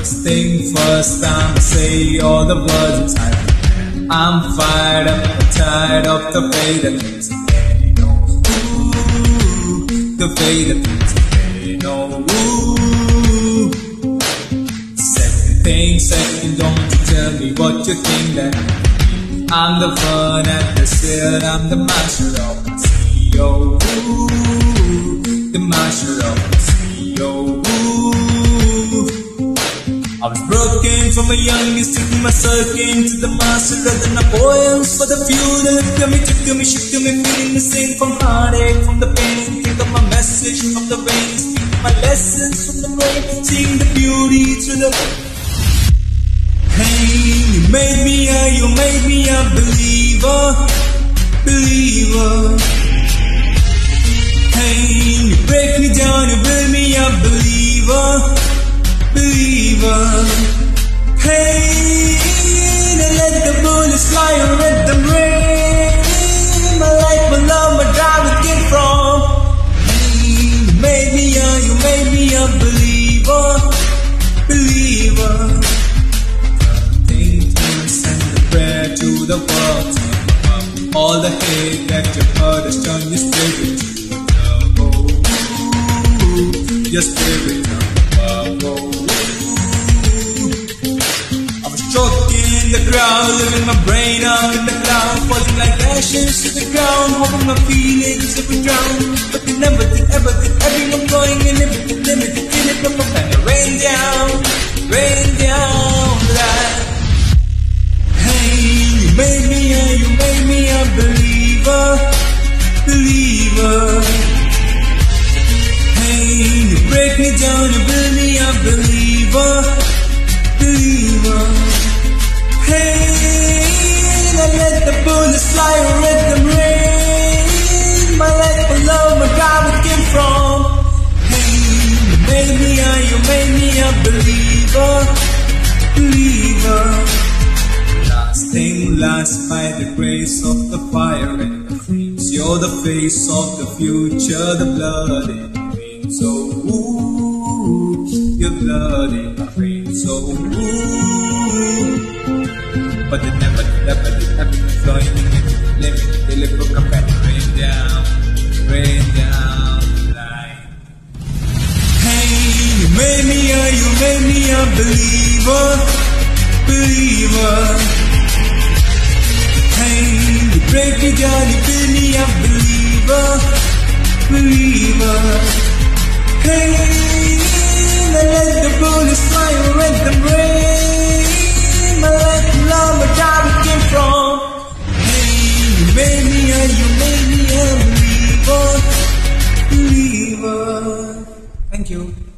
First thing first, I'ma say all the words inside. I'm fired up, and tired of the fate that things again. Ooh, the fate that things again. Ooh. Second thing, second, don't you tell me what you think that I'm the fun at the set, I'm the master of the CEO. Ooh, the master of I broken from a youngest, taking myself into the master of the Napoleons for the few that looked at me, to me, shook to me, feeling the same from heartache, from the pain. Take up my message from the veins, my lessons from the rain, seeing the beauty through the pain. You made me a, you made me a believer, believer. Pain, you break me down, you build me a believer, believer. Pain, and let the bullets fly and let them rain. My life, my love, my drive, it came from. You made me a, you made me a believer, believer. Think to send a prayer to the world. All the hate that you heard has turned your spirit to love. Oh, your spirit in the crowd, living my brain up in the cloud, falling like ashes to the ground, hoping my feelings would drown. But they never did, ever did. Everyone going in limited, limited, in it, but my rain down, bullets fly and let them rain. My life, love, my God, it came from. You made me a, you made me a believer, believer. Last last by the grace of the fire and the flames. You're the face of the future, the blood in the veins. So ooh, your blood in the veins. So ooh, but it never, never, never flowing made me a believer, believer. Hey, you break me down, you build me a believer, believer. Hey, I let the bullets fly and let them rain. My life, love, my job, came from. Hey, you made me a, you made me a believer, believer. Thank you.